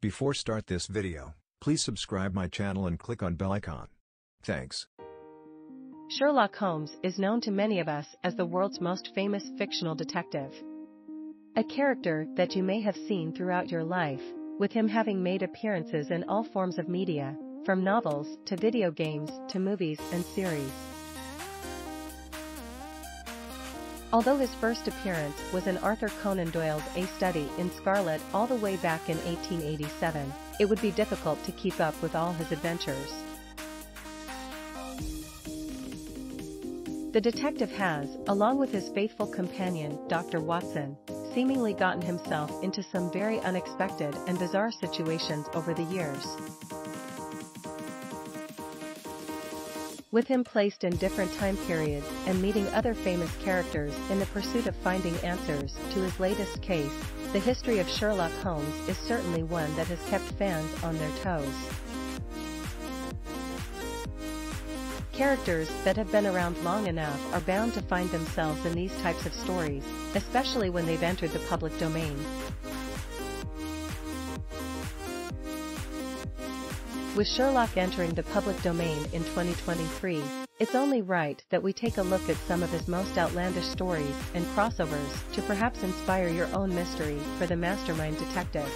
Before start this video, please subscribe my channel and click on bell icon. Thanks. Sherlock Holmes is known to many of us as the world's most famous fictional detective. A character that you may have seen throughout your life, with him having made appearances in all forms of media, from novels to video games to movies and series. Although his first appearance was in Arthur Conan Doyle's A Study in Scarlet all the way back in 1887, it would be difficult to keep up with all his adventures. The detective has, along with his faithful companion, Dr. Watson, seemingly gotten himself into some very unexpected and bizarre situations over the years. With him placed in different time periods and meeting other famous characters in the pursuit of finding answers to his latest case, the history of Sherlock Holmes is certainly one that has kept fans on their toes. Characters that have been around long enough are bound to find themselves in these types of stories, especially when they've entered the public domain. With Sherlock entering the public domain in 2023, it's only right that we take a look at some of his most outlandish stories and crossovers to perhaps inspire your own mystery for the mastermind detective.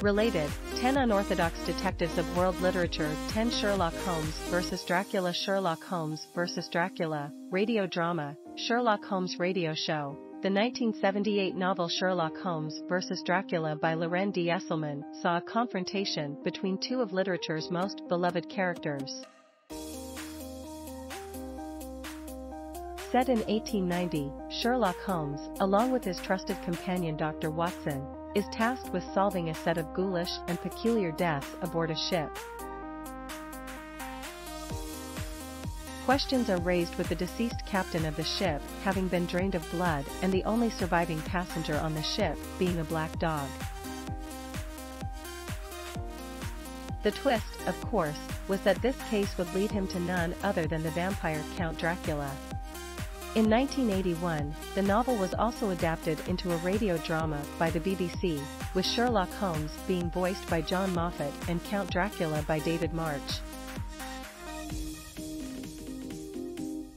Related, 10 Unorthodox Detectives of World Literature 10 Sherlock Holmes vs. Dracula Sherlock Holmes vs. Dracula, radio drama, Sherlock Holmes radio show, the 1978 novel Sherlock Holmes vs. Dracula by Loren D. Estleman saw a confrontation between two of literature's most beloved characters. Set in 1890, Sherlock Holmes, along with his trusted companion Dr. Watson, is tasked with solving a set of ghoulish and peculiar deaths aboard a ship. Questions are raised with the deceased captain of the ship having been drained of blood and the only surviving passenger on the ship being a black dog. The twist, of course, was that this case would lead him to none other than the vampire Count Dracula. In 1981, the novel was also adapted into a radio drama by the BBC, with Sherlock Holmes being voiced by John Moffat and Count Dracula by David March.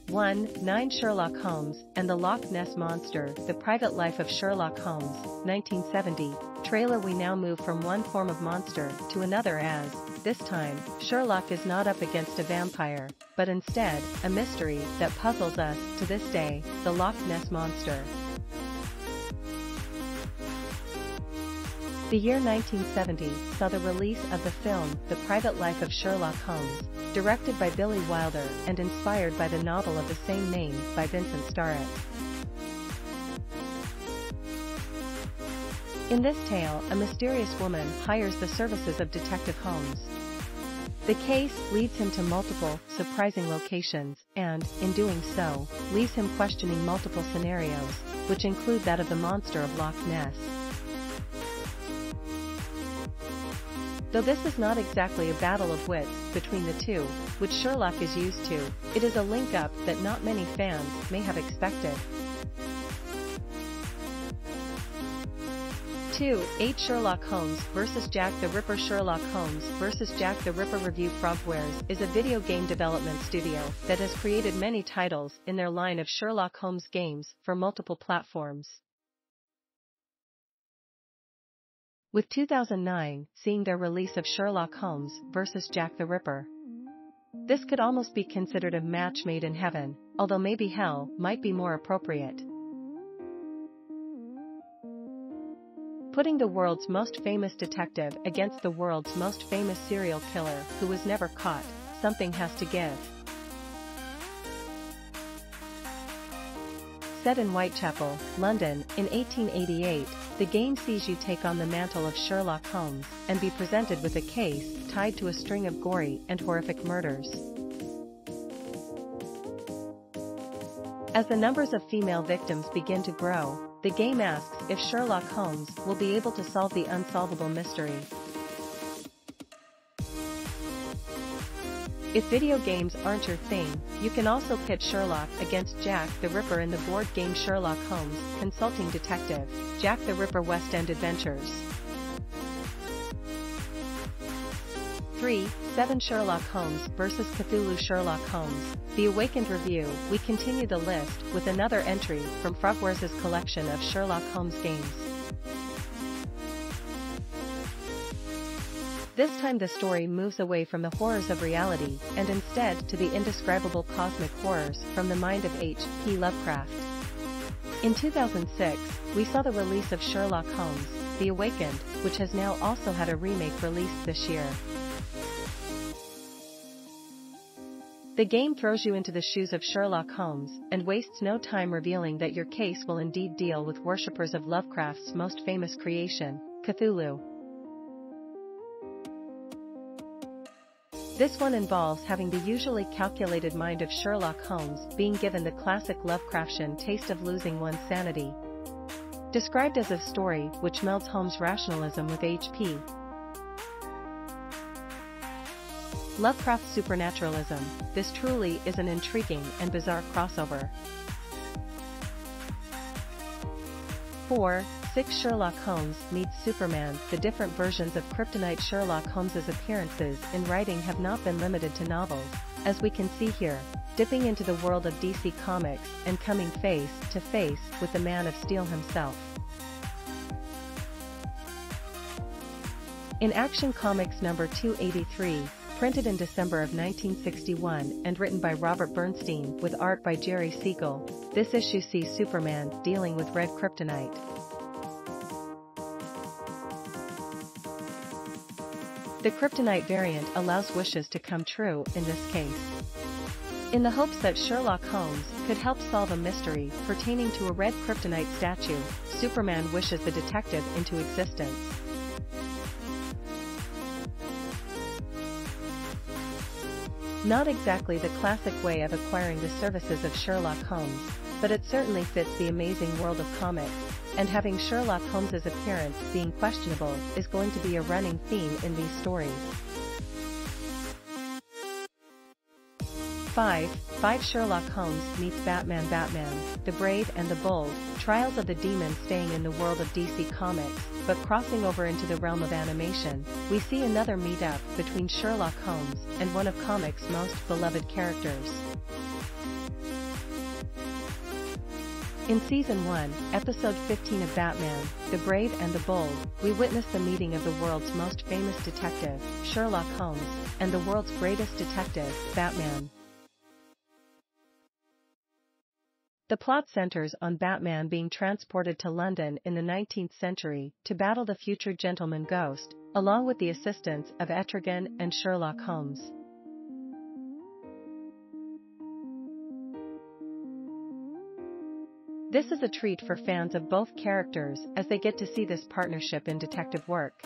1. 9 Sherlock Holmes and the Loch Ness Monster, The Private Life of Sherlock Holmes, 1970. Trailer We now move from one form of monster to another as, this time, Sherlock is not up against a vampire, but instead, a mystery that puzzles us to this day, the Loch Ness Monster. The year 1970 saw the release of the film The Private Life of Sherlock Holmes, directed by Billy Wilder and inspired by the novel of the same name by Vincent Starrett. In this tale, a mysterious woman hires the services of Detective Holmes. The case leads him to multiple, surprising locations, and, in doing so, leaves him questioning multiple scenarios, which include that of the monster of Loch Ness. Though this is not exactly a battle of wits between the two, which Sherlock is used to, it is a link-up that not many fans may have expected. 2. 8 Sherlock Holmes vs. Jack the Ripper Sherlock Holmes vs. Jack the Ripper Review Frogwares is a video game development studio that has created many titles in their line of Sherlock Holmes games for multiple platforms. With 2009 seeing their release of Sherlock Holmes vs. Jack the Ripper. This could almost be considered a match made in heaven, although maybe hell might be more appropriate. Putting the world's most famous detective against the world's most famous serial killer who was never caught, something has to give. Set in Whitechapel, London, in 1888, the game sees you take on the mantle of Sherlock Holmes and be presented with a case tied to a string of gory and horrific murders. As the numbers of female victims begin to grow, the game asks if Sherlock Holmes will be able to solve the unsolvable mystery If video games aren't your thing, you can also pit Sherlock against Jack the Ripper in the board game Sherlock Holmes, Consulting Detective, Jack the Ripper West End Adventures. 3. 7 Sherlock Holmes vs. Cthulhu Sherlock Holmes, The Awakened Review, we continue the list with another entry from Frogwares' collection of Sherlock Holmes games. This time the story moves away from the horrors of reality and instead to the indescribable cosmic horrors from the mind of H.P. Lovecraft. In 2006, we saw the release of Sherlock Holmes, The Awakened, which has now also had a remake released this year. The game throws you into the shoes of Sherlock Holmes and wastes no time revealing that your case will indeed deal with worshippers of Lovecraft's most famous creation, Cthulhu. This one involves having the usually calculated mind of Sherlock Holmes being given the classic Lovecraftian taste of losing one's sanity. Described as a story which melds Holmes' rationalism with HP. Lovecraft supernaturalism, this truly is an intriguing and bizarre crossover. 4. 6 Sherlock Holmes meets Superman The different versions of Kryptonite Sherlock Holmes's appearances in writing have not been limited to novels, as we can see here, dipping into the world of DC Comics and coming face to face with the Man of Steel himself. In Action Comics number 283, printed in December of 1961 and written by Robert Bernstein with art by Jerry Siegel, this issue sees Superman dealing with red kryptonite. The kryptonite variant allows wishes to come true in this case. In the hopes that Sherlock Holmes could help solve a mystery pertaining to a red kryptonite statue, Superman wishes the detective into existence. Not exactly the classic way of acquiring the services of Sherlock Holmes, but it certainly fits the amazing world of comics, and having Sherlock Holmes's appearance being questionable is going to be a running theme in these stories. 5. 5 Sherlock Holmes meets Batman Batman, The Brave and the Bold, Trials of the Demon staying in the world of DC Comics, but crossing over into the realm of animation, we see another meet-up between Sherlock Holmes and one of comics' most beloved characters. In Season 1, Episode 15 of Batman, The Brave and the Bold, we witness the meeting of the world's most famous detective, Sherlock Holmes, and the world's greatest detective, Batman. The plot centers on Batman being transported to London in the 19th century to battle the future gentleman ghost, along with the assistance of Etrigan and Sherlock Holmes. This is a treat for fans of both characters as they get to see this partnership in detective work.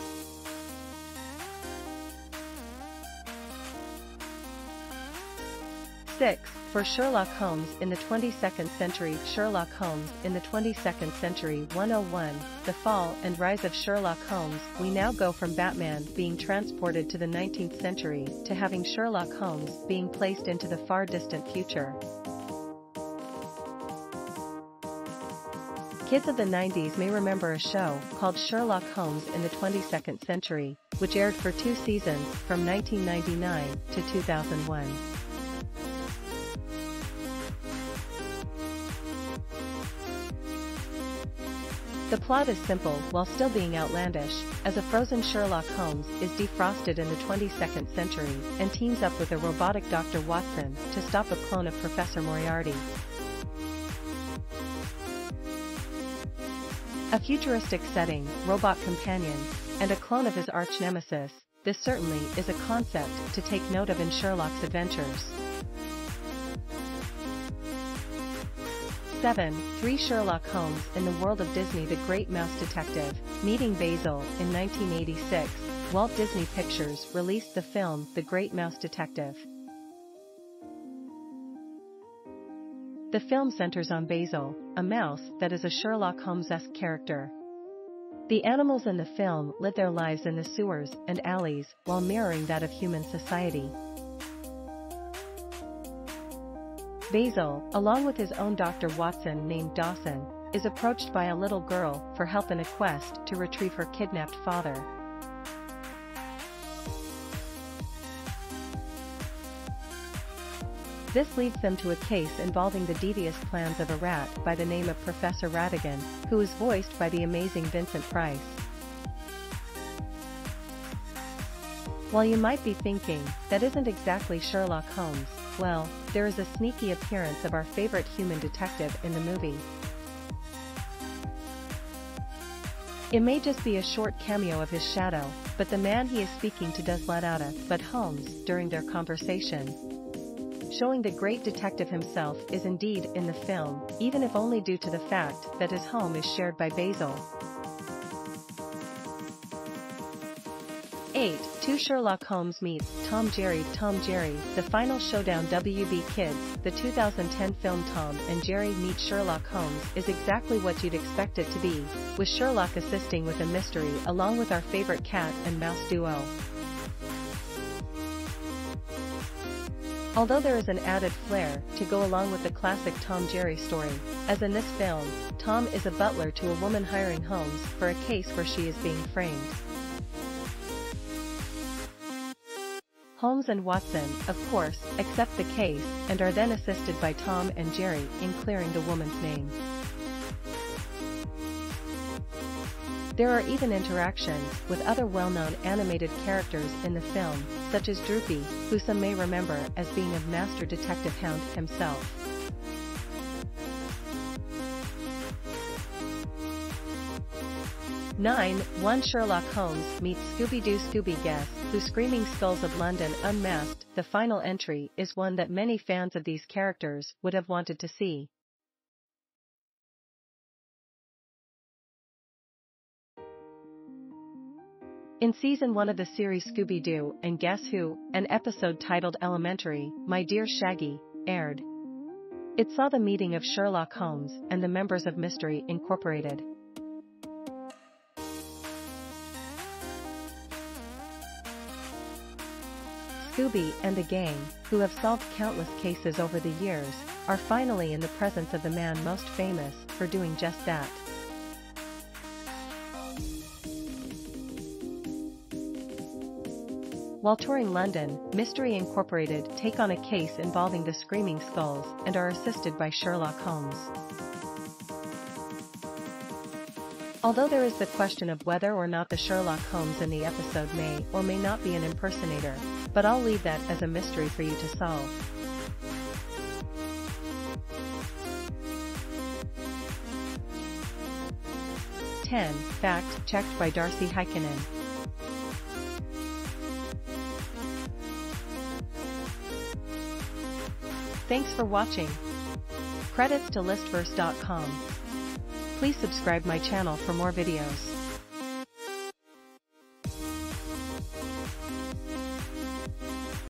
6. For Sherlock Holmes in the 22nd century Sherlock Holmes in the 22nd century 101, The Fall and Rise of Sherlock Holmes We now go from Batman being transported to the 19th century to having Sherlock Holmes being placed into the far distant future. Kids of the 90s may remember a show called Sherlock Holmes in the 22nd Century, which aired for two seasons from 1999 to 2001. The plot is simple while still being outlandish, as a frozen Sherlock Holmes is defrosted in the 22nd century and teams up with a robotic Dr. Watson to stop a clone of Professor Moriarty. A futuristic setting, robot companions, and a clone of his arch nemesis, this certainly is a concept to take note of in Sherlock's adventures. 7. 3 Sherlock Holmes in the world of Disney The Great Mouse Detective, meeting Basil, in 1986, Walt Disney Pictures released the film The Great Mouse Detective. The film centers on Basil, a mouse that is a Sherlock Holmes-esque character. The animals in the film live their lives in the sewers and alleys while mirroring that of human society. Basil, along with his own Dr. Watson named Dawson, is approached by a little girl for help in a quest to retrieve her kidnapped father. This leads them to a case involving the devious plans of a rat by the name of Professor Ratigan, who is voiced by the amazing Vincent Price. While you might be thinking, that isn't exactly Sherlock Holmes, well, there is a sneaky appearance of our favorite human detective in the movie. It may just be a short cameo of his shadow, but the man he is speaking to does let out a but Holmes during their conversation showing the great detective himself is indeed in the film, even if only due to the fact that his home is shared by Basil. 8. 2 Sherlock Holmes meets Tom Jerry Tom Jerry, The Final Showdown WB Kids, the 2010 film Tom and Jerry Meet Sherlock Holmes is exactly what you'd expect it to be, with Sherlock assisting with a mystery along with our favorite cat and mouse duo. Although there is an added flair to go along with the classic Tom Jerry story, as in this film, Tom is a butler to a woman hiring Holmes for a case where she is being framed. Holmes and Watson, of course, accept the case and are then assisted by Tom and Jerry in clearing the woman's name. There are even interactions with other well-known animated characters in the film, such as Droopy, who some may remember as being a master detective hound himself. Nine, 1 Sherlock Holmes meets Scooby-Doo Scooby Guess, who Screaming Skulls of London Unmasked, the final entry is one that many fans of these characters would have wanted to see. In season 1 of the series Scooby-Doo and Guess Who, an episode titled Elementary, My Dear Shaggy, aired. It saw the meeting of Sherlock Holmes and the members of Mystery Incorporated. Scooby and the gang, who have solved countless cases over the years, are finally in the presence of the man most famous for doing just that. While touring London, Mystery Incorporated take on a case involving the Screaming Skulls and are assisted by Sherlock Holmes. Although there is the question of whether or not the Sherlock Holmes in the episode may or may not be an impersonator, but I'll leave that as a mystery for you to solve. Ten, fact checked by Darci Heikkinen. Thanks for watching. Credits to listverse.com. Please subscribe my channel for more videos.